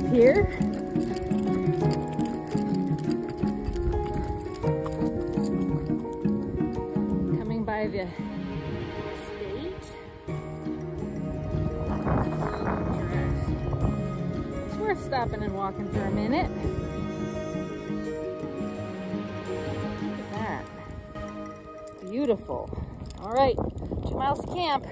up here. Coming by the state. It's worth stopping and walking for a minute. Look at that. Beautiful. All right, two miles to camp.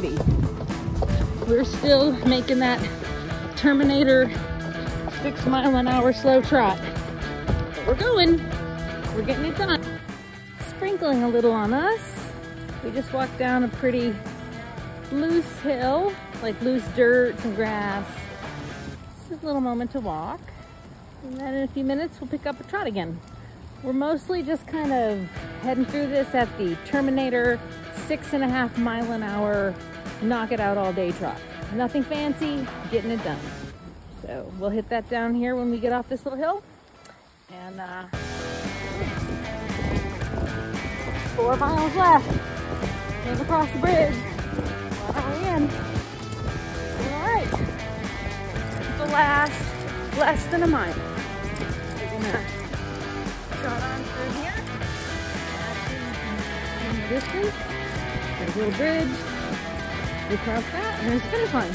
Pretty. We're still making that Terminator six mile an hour slow trot. But we're going. We're getting it done. Sprinkling a little on us. We just walked down a pretty loose hill, like loose dirt and grass. Is a little moment to walk. And then in a few minutes, we'll pick up a trot again. We're mostly just kind of heading through this at the Terminator six and a half mile an hour, knock it out all day truck. Nothing fancy, getting it done. So we'll hit that down here when we get off this little hill. And uh, four miles left. Came across the bridge. We in? All right. The last less than a mile. We're on through here. Distance, there's a little bridge. We cross that, and there's the finish line.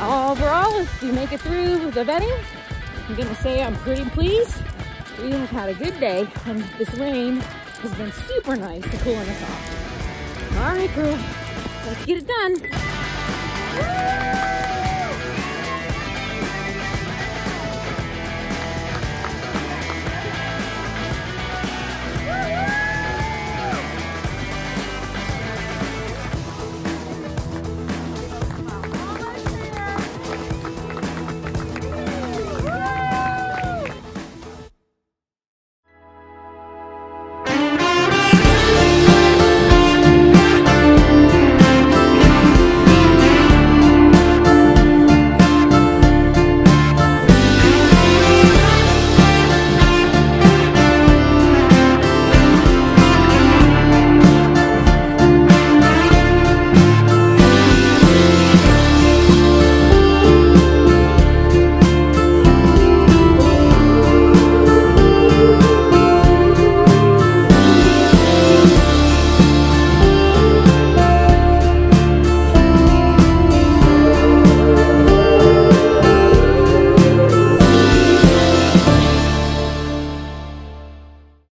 Overall, if we make it through the vetting, I'm gonna say I'm pretty pleased. We have had a good day, and this rain has been super nice to cooling us off. All right, girl, let's get it done.